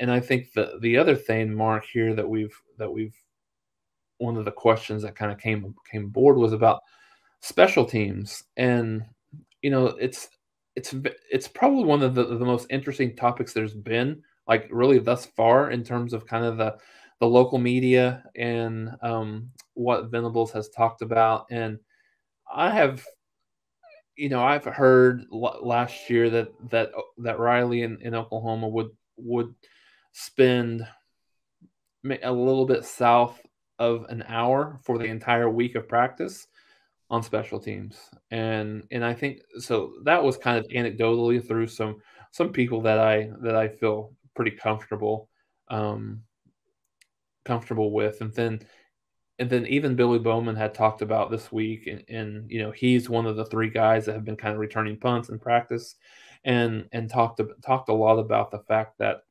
and I think the the other thing, Mark, here that we've that we've one of the questions that kind of came came aboard was about special teams, and you know, it's it's it's probably one of the, the most interesting topics there's been, like really thus far in terms of kind of the the local media and um, what Venables has talked about, and I have you know, I've heard last year that that that Riley in, in Oklahoma would would spend a little bit south of an hour for the entire week of practice on special teams. And and i think so that was kind of anecdotally through some some people that i that i feel pretty comfortable um comfortable with. And then and then even billy bowman had talked about this week and, and you know he's one of the three guys that have been kind of returning punts in practice and and talked talked a lot about the fact that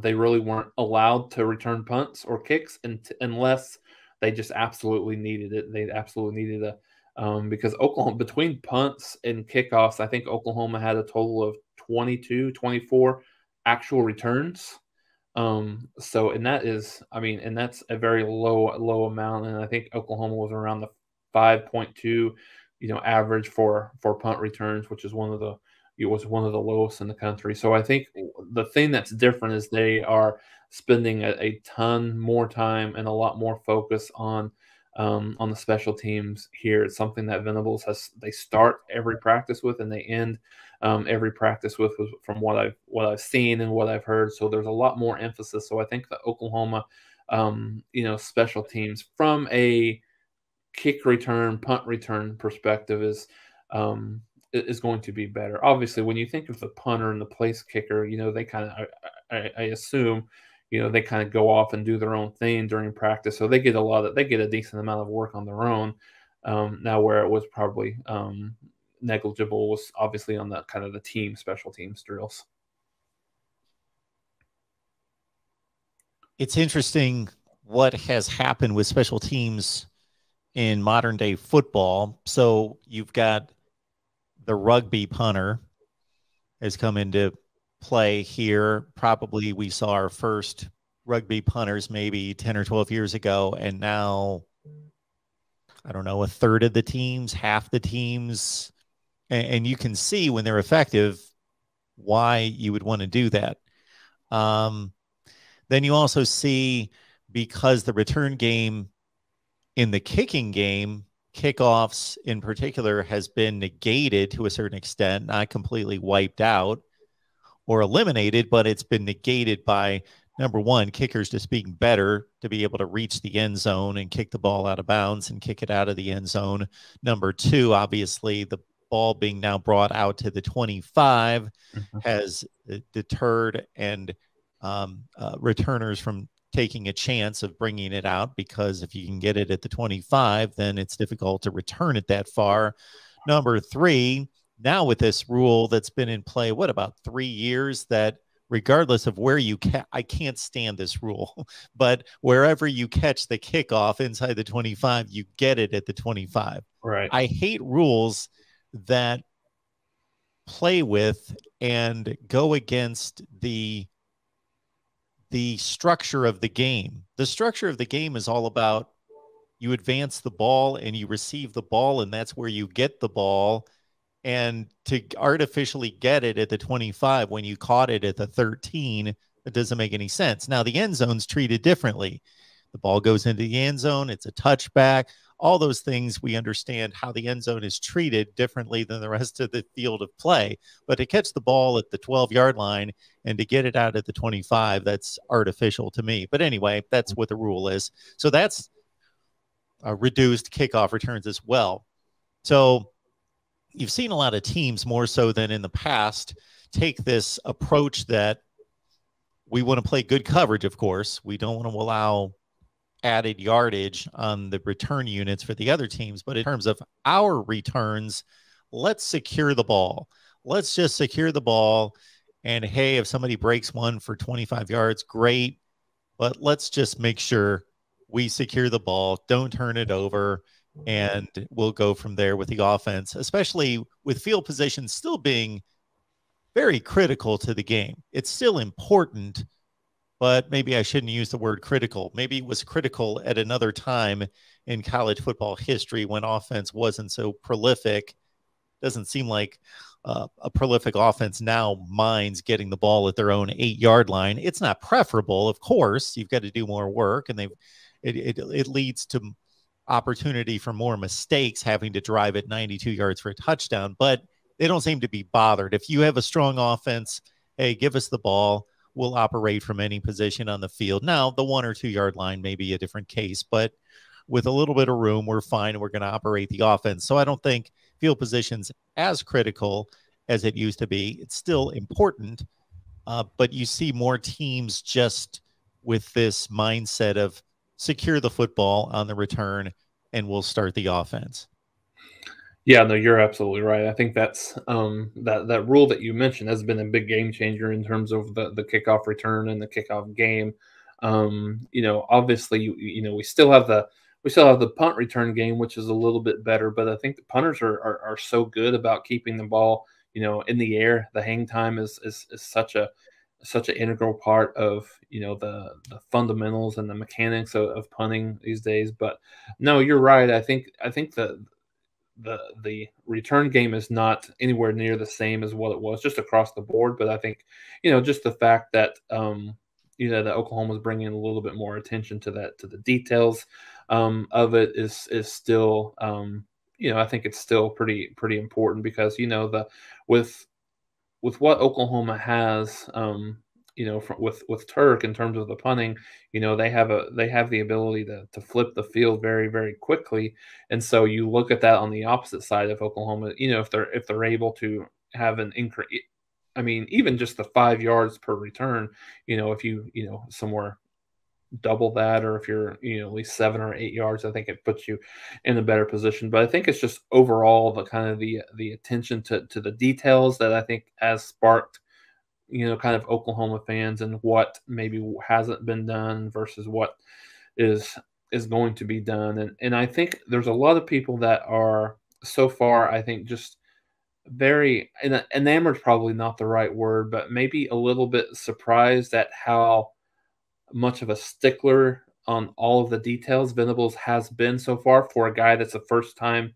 they really weren't allowed to return punts or kicks unless they just absolutely needed it. They absolutely needed it um, because Oklahoma between punts and kickoffs, I think Oklahoma had a total of 22, 24 actual returns. Um, so and that is, I mean, and that's a very low low amount. And I think Oklahoma was around the 5.2, you know, average for for punt returns, which is one of the it was one of the lowest in the country. So I think the thing that's different is they are spending a, a ton more time and a lot more focus on um, on the special teams here. It's something that Venables has. They start every practice with, and they end um, every practice with, from what I've what I've seen and what I've heard. So there's a lot more emphasis. So I think the Oklahoma, um, you know, special teams from a kick return, punt return perspective is um, is going to be better. Obviously, when you think of the punter and the place kicker, you know they kind of I, I, I, assume you know they kind of go off and do their own thing during practice, so they get a lot of they get a decent amount of work on their own. Um, now, where it was probably um, negligible was obviously on the kind of the team special teams drills. It's interesting what has happened with special teams in modern day football. So you've got the rugby punter has come into play here. Probably we saw our first rugby punters maybe 10 or 12 years ago. And now, I don't know, a third of the teams, half the teams. And, and you can see when they're effective why you would want to do that. Um, then you also see because the return game in the kicking game kickoffs in particular has been negated to a certain extent, not completely wiped out or eliminated, but it's been negated by number one, kickers just being better to be able to reach the end zone and kick the ball out of bounds and kick it out of the end zone. Number two, obviously, the ball being now brought out to the 25 mm-hmm. has uh, deterred and um, uh, returners from taking a chance of bringing it out because if you can get it at the 25, then it's difficult to return it that far. Number three, now with this rule that's been in play, what about three years that regardless of where you ca- I can't stand this rule, but wherever you catch the kickoff inside the 25, you get it at the 25. Right. I hate rules that play with and go against the the structure of the game. The structure of the game is all about you advance the ball and you receive the ball, and that's where you get the ball. And to artificially get it at the 25 when you caught it at the 13, it doesn't make any sense. Now, the end zone's treated differently. The ball goes into the end zone, it's a touchback all those things we understand how the end zone is treated differently than the rest of the field of play. But to catch the ball at the 12 yard line and to get it out at the 25, that's artificial to me. But anyway, that's mm. what the rule is. So that's a reduced kickoff returns as well. So you've seen a lot of teams more so than in the past take this approach that we want to play good coverage, of course. We don't want to allow added yardage on the return units for the other teams. But in terms of our returns, let's secure the ball. Let's just secure the ball. And hey, if somebody breaks one for 25 yards, great. But let's just make sure we secure the ball, don't turn it over, and we'll go from there with the offense, especially with field position still being very critical to the game. It's still important, but maybe I shouldn't use the word critical. Maybe it was critical at another time in college football history when offense wasn't so prolific. Doesn't seem like uh, a prolific offense now minds getting the ball at their own eight yard line. It's not preferable, of course. You've got to do more work, and they it, it, it leads to opportunity for more mistakes having to drive at 92 yards for a touchdown. But they don't seem to be bothered. If you have a strong offense, hey, give us the ball. We'll operate from any position on the field. Now, the one or two yard line may be a different case, but with a little bit of room, we're fine we're going to operate the offense. So I don't think field positions as critical as it used to be. It's still important, uh, but you see more teams just with this mindset of secure the football on the return and we'll start the offense. Yeah, no, you're absolutely right. I think that's um, that that rule that you mentioned has been a big game changer in terms of the the kickoff return and the kickoff game. Um, you know, obviously, you, you know, we still have the we still have the punt return game, which is a little bit better, but I think the punters are, are, are so good about keeping the ball, you know, in the air. The hang time is is, is such a such an integral part of you know the the fundamentals and the mechanics of, of punting these days. But no, you're right. I think I think the the the return game is not anywhere near the same as what it was just across the board. But I think you know just the fact that um, you know that Oklahoma is bringing a little bit more attention to that to the details um, of it is is still um, you know I think it's still pretty pretty important because you know the with with what Oklahoma has um, you know, with with Turk in terms of the punting, you know, they have a they have the ability to to flip the field very very quickly, and so you look at that on the opposite side of Oklahoma. You know, if they're if they're able to have an increase, I mean, even just the five yards per return, you know, if you you know somewhere double that or if you're you know at least seven or eight yards i think it puts you in a better position but i think it's just overall the kind of the the attention to to the details that i think has sparked you know, kind of Oklahoma fans and what maybe hasn't been done versus what is is going to be done. And and I think there's a lot of people that are so far, I think, just very enamored probably not the right word, but maybe a little bit surprised at how much of a stickler on all of the details Venables has been so far for a guy that's a first time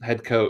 head coach